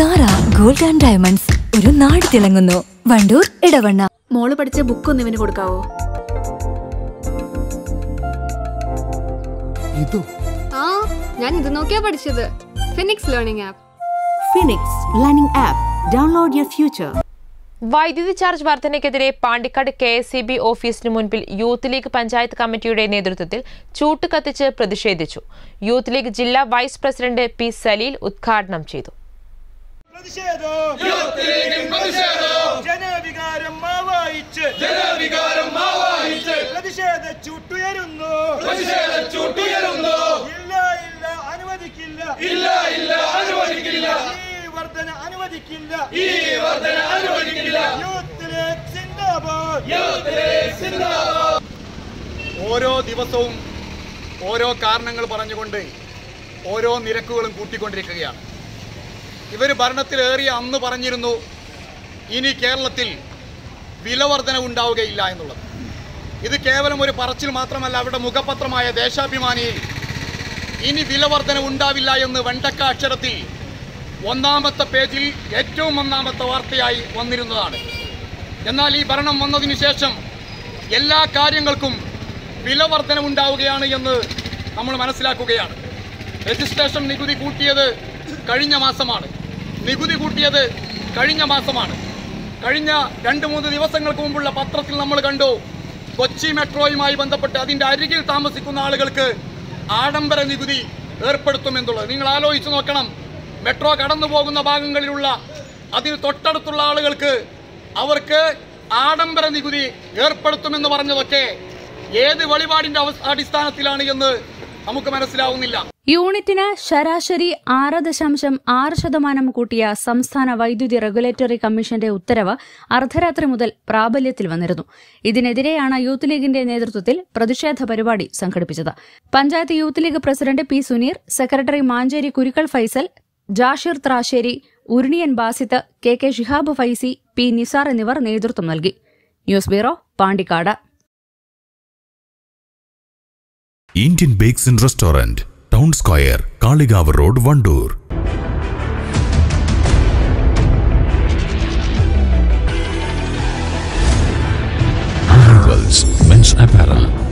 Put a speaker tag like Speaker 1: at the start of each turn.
Speaker 1: Sara gold and diamonds? ഒരു നാട് തിളങ്ങുന്നു. വണ്ടൂർ ഇടവണ്ണ.
Speaker 2: മോൾ പഠിച്ച ബുക്ക് ഒന്ന് ഇവന് കൊടുക്കാവോ?
Speaker 3: ഇതോ.
Speaker 4: ആ ഞാൻ ഇത് നോക്കിയാ പഠിച്ചത്. Phoenix learning app
Speaker 5: Phoenix learning app download your future
Speaker 6: വൈദ്യുതി charge വർധനയ്ക്കെതിരെ Pandikkad K S C B ഓഫീസിന് മുൻപിൽ യൂത്ത് ലീഗ് പഞ്ചായത്ത് കമ്മിറ്റിയുടെ നേതൃത്വത്തിൽ ചൂട്ട് കത്തിച്ച് പ്രതിഷേധിച്ചു. യൂത്ത് ലീഗ് ജില്ലാ വൈസ് പ്രസിഡന്റ് പി സലീൽ ഉദ്ഘാടനം ചെയ്തു.
Speaker 7: ജനവികാരം മാവായിച്ച്. ജനവികാരം മാവായിച്ച്. പ്രതിഷേധ ചൂട്ടുയരുന്നു. പ്രതിഷേധ ചൂട്ടുയരുന്നു. ഇല്ല ഇല്ല അനുവദിക്കില്ല. ഇല്ല ഇല്ല അനുവദിക്കില്ല. ഈ വർധന അനുവദിക്കില്ല. ഈ വർധന അനുവദിക്കില്ല.
Speaker 8: ഓരോ ദിവസവും ഓരോ കാരണങ്ങൾ പറഞ്ഞുകൊണ്ട് ഓരോ നിരക്കുകളും കൂട്ടിക്കൊണ്ടിരിക്കുകയാണ്. ഇവർ ഭരണത്തിലേറിയ അന്ന് പറഞ്ഞിരുന്നു ഇനി കേരളത്തിൽ വിലവർധന ഉണ്ടാവുകയില്ല എന്നുള്ളത്. ഇത് കേവലം ഒരു പറച്ചിൽ മാത്രമല്ല അവരുടെ മുഖപത്രമായ ദേശാഭിമാനിയിൽ ഇനി വിലവർധന ഉണ്ടാവില്ല എന്ന് വെണ്ടക്ക അക്ഷരത്തിൽ ഒന്നാമത്തെ പേജിൽ ഏറ്റവും ഒന്നാമത്തെ വാർത്തയായി വന്നിരുന്നതാണ്. എന്നാൽ ഈ ഭരണം വന്നതിന് ശേഷം എല്ലാ കാര്യങ്ങൾക്കും വിലവർധന ഉണ്ടാവുകയാണ് എന്ന് നമ്മൾ മനസ്സിലാക്കുകയാണ്. രജിസ്ട്രേഷൻ നികുതി കൂട്ടിയത് കഴിഞ്ഞ മാസമാണ്. നികുതി കൂട്ടിയത് കഴിഞ്ഞ മാസമാണ്. കഴിഞ്ഞ രണ്ട് മൂന്ന് ദിവസങ്ങൾക്ക് മുമ്പുള്ള പത്രത്തിൽ നമ്മൾ കണ്ടു കൊച്ചി മെട്രോയുമായി ബന്ധപ്പെട്ട് അതിന്റെ അരികിൽ താമസിക്കുന്ന ആളുകൾക്ക് ആഡംബര നികുതി ഏർപ്പെടുത്തുമെന്നുള്ളത് നിങ്ങൾ ആലോചിച്ച് നോക്കണം മെട്രോ കടന്നു പോകുന്ന ഭാഗങ്ങളിലുള്ള അതിന് തൊട്ടടുത്തുള്ള ആളുകൾക്ക് അവർക്ക് ആഡംബര നികുതി ഏർപ്പെടുത്തുമെന്ന് പറഞ്ഞതൊക്കെ ഏത് വഴിപാടിന്റെ അവസ്- അടിസ്ഥാനത്തിലാണ് എന്ന് നമുക്ക് മനസ്സിലാവുന്നില്ല.
Speaker 9: യൂണിറ്റിന് ശരാശരി ആറ് ദശാംശം ആറ് ശതമാനം കൂട്ടിയ സംസ്ഥാന വൈദ്യുതി റെഗുലേറ്ററി കമ്മീഷന്റെ ഉത്തരവ് അർദ്ധരാത്രി മുതൽ പ്രാബല്യത്തിൽ വന്നിരുന്നു. ഇതിനെതിരെയാണ് യൂത്ത് ലീഗിന്റെ നേതൃത്വത്തിൽ പ്രതിഷേധ പരിപാടി സംഘടിപ്പിച്ചത്. Panchayat youth league president P Suneer secretary Mancheri Kurukkal Faisal Jashir Thrasseri Uruniyan Basith K K Shihab Faizi P Nisar എന്നിവർ നേതൃത്വം നൽകി. News bureau Pandikkad.
Speaker 10: Indian Bakes and Restaurant, Town Square, Kaligawa Road,
Speaker 11: Vandoor. Men's Apparel